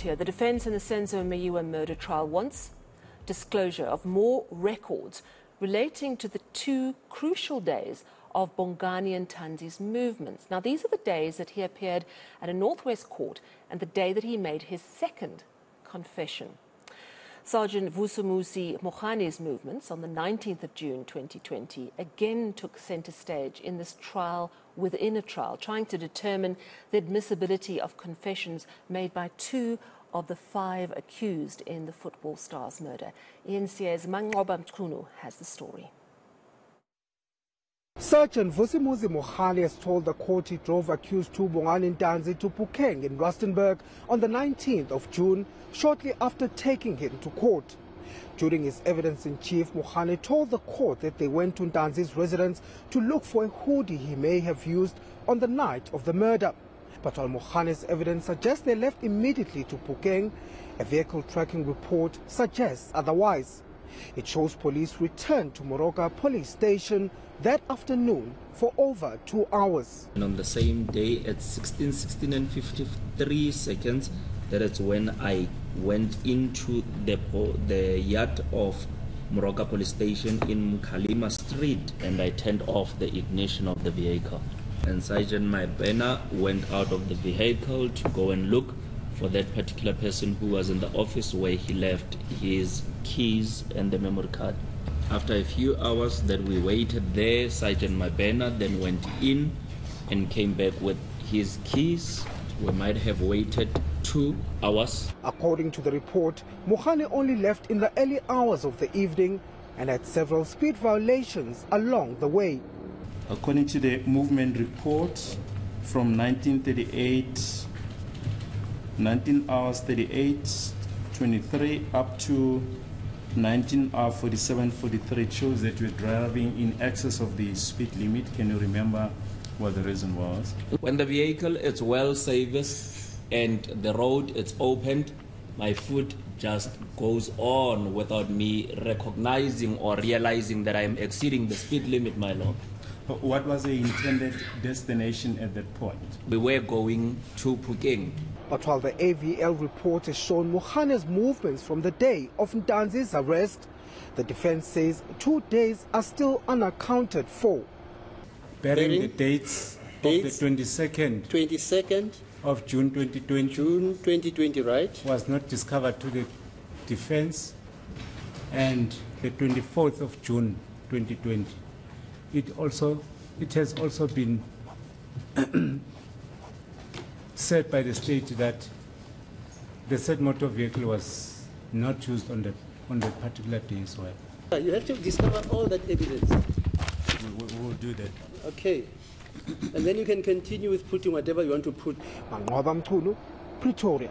Here, the defense in the Senzo Meyiwa murder trial wants disclosure of more records relating to the two crucial days of Bongani Ntanzi's movements. Now, these are the days that he appeared at a Northwest court and the day that he made his second confession. Sergeant Vusumuzi Mogane's movements on the 19th of June 2020 again took center stage in this trial within a trial, trying to determine the admissibility of confessions made by two of the five accused in the football star's murder. ENCA's Manqoba Mchunu has the story. Sergeant Vusimuzi Mogane has told the court he drove accused two Bongani Ntanzi to Phokeng in Rustenburg on the 19th of June, shortly after taking him to court. During his evidence in chief, Mogane told the court that they went to Ntanzi's residence to look for a hoodie he may have used on the night of the murder. But while Mogane's evidence suggests they left immediately to Phokeng, a vehicle tracking report suggests otherwise. It shows police returned to Moroka police station that afternoon for over two hours. And on the same day at 16, 16 and 53 seconds, that is when I went into the, the yard of Moroka police station in Mkhalima street and I turned off the ignition of the vehicle. And Sergeant Mabena went out of the vehicle to go and look for that particular person who was in the office where he left his keys and the memory card. After a few hours that we waited there, Sergeant Mabena then went in and came back with his keys. We might have waited two hours. According to the report, Mohane only left in the early hours of the evening and had several speed violations along the way. According to the movement report from 1938 19 hours 38 23 up to 19 hours 47 43 shows that you were driving in excess of the speed limit. Can you remember what the reason was? When the vehicle is well serviced and the road is opened my foot just goes on without me recognizing or realizing that i am exceeding the speed limit my lord. What was the intended destination at that point? We were going to Phokeng but while the AVL report has shown Mohane's movements from the day of Ntanzi's arrest, the defense says two days are still unaccounted for. Bearing the dates, dates of the 22nd, 22nd of June 2020, June 2020, right, was not discovered to the defense, and the 24th of June 2020. It also, it has also been said by the state that the said motor vehicle was not used on the on the particular day as well. Uh, you have to discover all that evidence. We, we will do that. Okay. and then you can continue with putting whatever you want to put. Manqoba Mchunu, Pretoria.